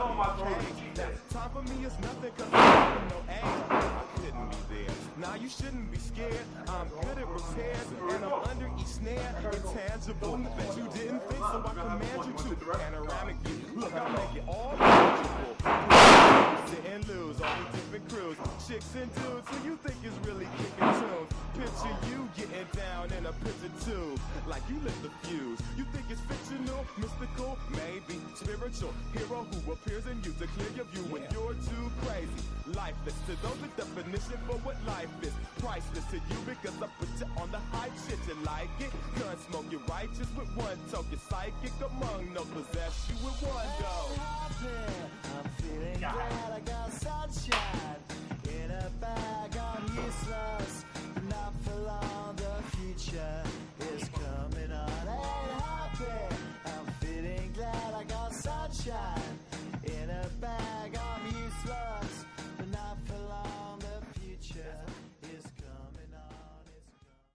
on my throat. Time for me is nothing cause I'm no aim. I couldn't be there. Now you shouldn't be scared. I'm good at repairs and I'm under each snare. Intangible that you didn't think, so I command you to. Panoramic view. Look, I make it all tangible. Sit and lose all the different crews, chicks and dudes who you think is really kicking tunes. Like you lit the fuse. You think it's fictional, mystical, maybe spiritual hero who appears in you to clear your view when you're too crazy. Lifeless to those the definition for what life is. Priceless to you because I put you on the high shit. You like it? Gun smoke, you righteous with one toke. You're psychic among no possess you with one